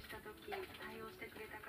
した時対応してくれた